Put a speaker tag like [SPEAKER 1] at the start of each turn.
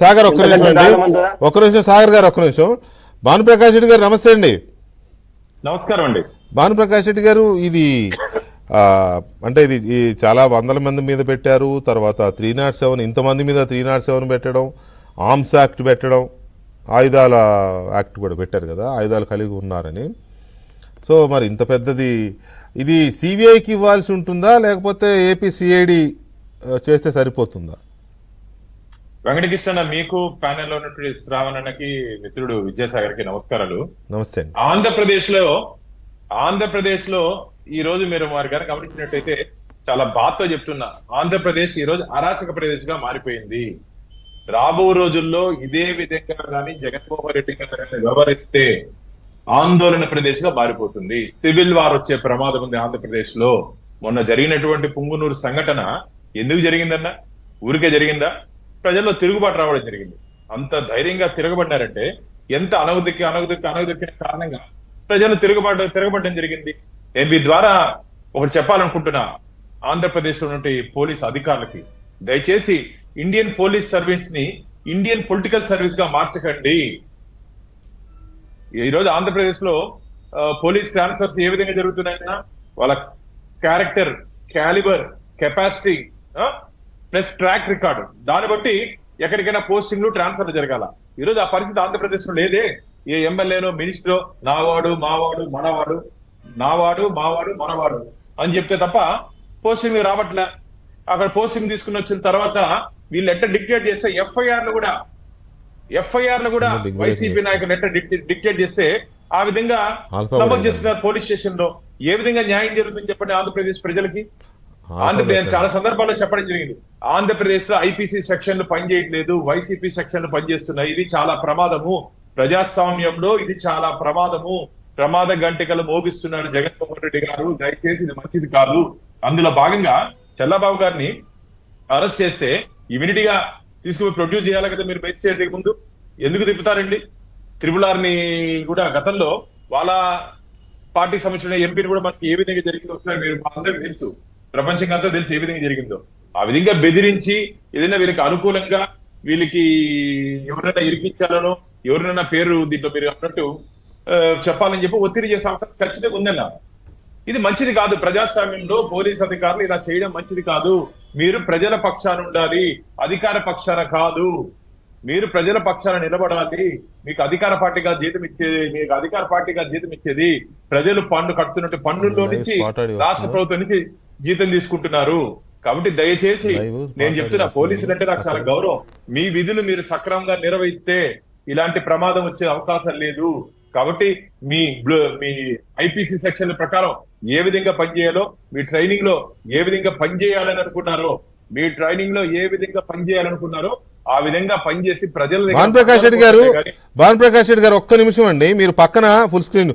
[SPEAKER 1] సాగర్ ఒక్క నిమిషం అండి? ఒక్క నిమిషం సాగర్ గారు ఒక్క నిమిషం. భానుప్రకాష్ రెడ్డి గారు నమస్తే అండి.
[SPEAKER 2] నమస్కారం అండి.
[SPEAKER 1] భానుప్రకాష్ రెడ్డి గారు ఇది అంటే ఇది చాలా వందల మంది మీద పెట్టారు. తర్వాత త్రీ నాట్ సెవెన్ ఇంతమంది మీద త్రీ నాట్ సెవెన్ పెట్టడం ఆర్మ్స్ యాక్ట్ పెట్టడం ఆయుధాల యాక్ట్ కూడా పెట్టారు కదా ఆయుధాలు కలిగి ఉన్నారని. సో మరి ఇంత పెద్దది ఇది సిబిఐకి ఇవ్వాల్సి ఉంటుందా? లేకపోతే ఏపీ సిఐడి చేస్తే సరిపోతుందా?
[SPEAKER 2] వెంకటకృష్ణ మీకు ప్యానెల్లో ఉన్నటువంటి శ్రావణ్ అన్నకి మిత్రుడు విద్యాసాగర్కి నమస్కారాలు.
[SPEAKER 1] నమస్తే
[SPEAKER 2] ఆంధ్రప్రదేశ్లో ఆంధ్రప్రదేశ్లో ఈ రోజు మీరు వారి గారు గమనించినట్టయితే చాలా బాధతో చెప్తున్నా. ఆంధ్రప్రదేశ్ ఈ రోజు అరాచక ప్రదేశ్గా మారిపోయింది. రాబో రోజుల్లో ఇదే విధంగా కానీ జగన్మోహన్ రెడ్డి గారు వ్యవహరిస్తే ఆందోళన ప్రదేశ్గా మారిపోతుంది. సివిల్ వార్ వచ్చే ప్రమాదం ఉంది ఆంధ్రప్రదేశ్లో మొన్న జరిగినటువంటి పుంగునూరు సంఘటన ఎందుకు జరిగిందన్న? ఊరికే జరిగిందా? ప్రజల్లో తిరుగుబాటు రావడం జరిగింది. అంత ధైర్యంగా తిరగబడ్డారంటే ఎంత అనవధికి అనవధికి అనవధికి కారణంగా ప్రజలు తిరుగుబాటు తిరగబడడం జరిగింది. నేను మీ ద్వారా ఒకటి చెప్పాలనుకుంటున్నా ఆంధ్రప్రదేశ్ ఉన్నటువంటి పోలీస్ అధికారులకి దయచేసి ఇండియన్ పోలీస్ సర్వీస్ని ఇండియన్ పొలిటికల్ సర్వీస్గా మార్చకండి. ఈ రోజు ఆంధ్రప్రదేశ్లో పోలీస్ ట్రాన్స్ఫర్స్ ఏ విధంగా జరుగుతున్నాయన్నా వాళ్ళ character calibre capacity plus track record. దాన్ని బట్టి ఎక్కడికైనా పోస్టింగ్లు ట్రాన్స్ఫర్ జరగాల. ఈ రోజు ఆ పరిస్థితి ఆంధ్రప్రదేశ్లో లేదే. ఏ ఎమ్మెల్యేనో మినిస్టరో నావాడు మావాడు మనవాడు నావాడు మావాడు మనవాడు అని చెప్తే తప్ప పోస్టింగ్ రావట్లే. అక్కడ పోస్టింగ్ తీసుకుని వచ్చిన తర్వాత వీళ్ళు ఎట్ట డిక్టేట్ చేస్తే ఎఫ్ఐఆర్ కూడా ఎఫ్ఐఆర్లు కూడా వైసీపీ నాయకులు ఎట్ట డిక్టేట్ చేస్తే ఆ విధంగా నమోదు చేస్తున్నారు పోలీస్ స్టేషన్లో ఏ విధంగా న్యాయం జరుగుతుంది చెప్పండి ఆంధ్రప్రదేశ్ ప్రజలకి? ఆంధ్రప్రదేశ్. చాలా సందర్భాల్లో చెప్పడం జరిగింది. ఆంధ్రప్రదేశ్లో ఐపీసీ సెక్షన్లు పనిచేయట్లేదు వైసీపీ సెక్షన్లు పనిచేస్తున్నాయి. ఇది చాలా ప్రమాదము. ప్రజాస్వామ్యంలో ఇది చాలా ప్రమాదము. ప్రమాద గంటికలు మోగిస్తున్నారు జగన్మోహన్ రెడ్డి గారు. దయచేసి ఇది మంచిది కాదు. అందులో భాగంగా చల్లబాబు గారిని అరెస్ట్ చేస్తే ఇమ్యూనిటీ గా తీసుకుపోయి ప్రొడ్యూస్ చేయాలి కదా మీరు బయట చేయడానికి ముందు. ఎందుకు తిప్పుతారండి? త్రిపుల్ ఆర్ని కూడా గతంలో వాళ్ళ పార్టీకి సంబంధించిన ఎంపీని కూడా మనకి ఏ విధంగా జరిగిందో ఒకసారి మీరు మా అందరికీ తెలుసు. ప్రపంచం అంతా తెలుసు ఏ విధంగా జరిగిందో. ఆ విధంగా బెదిరించి ఏదైనా వీళ్ళకి అనుకూలంగా వీళ్ళకి ఎవరైనా ఇరికించాలనో ఎవరినైనా పేరు దీంట్లో మీరు అన్నట్టు చెప్పాలని చెప్పి ఒత్తిడి చేసే అవకాశం ఖచ్చితంగా ఉందన్న. ఇది మంచిది కాదు. ప్రజాస్వామ్యంలో పోలీస్ అధికారులు ఇలా చేయడం మంచిది కాదు. మీరు ప్రజల పక్షాన ఉండాలి. అధికార పక్షాన కాదు. మీరు ప్రజల పక్షాన నిలబడాలి. మీకు అధికార పార్టీగా జీతం ఇచ్చేది మీకు అధికార పార్టీగా జీతం ఇచ్చేది ప్రజలు పన్ను కడుతున్నట్టు పన్నుల్లో నుంచి రాష్ట్ర? ప్రభుత్వం నుంచి జీతం తీసుకుంటున్నారు. కాబట్టి దయచేసి నేను చెప్తున్నా? పోలీసులు అంటే నాకు చాలా గౌరవం. మీ విధులు మీరు సక్రమంగా నిర్వహిస్తే ఇలాంటి ప్రమాదం వచ్చే అవకాశం లేదు. కాబట్టి మీ మీ ఐపీసీ సెక్షన్ ప్రకారం ఏ విధంగా పనిచేయాలో మీ ట్రైనింగ్లో ఏ విధంగా పనిచేయాలని అనుకున్నారో మీ ట్రైనింగ్లో ఏ విధంగా పనిచేయాలనుకున్నారో ఆ విధంగా పనిచేసి ప్రజల దగ్గర
[SPEAKER 1] భానుప్రకాష్ రెడ్డి గారు
[SPEAKER 2] కానీ
[SPEAKER 1] భానుప్రకాష్ రెడ్డి గారు ఒక్క నిమిషం అండి. మీరు పక్కన ఫుల్ స్క్రీన్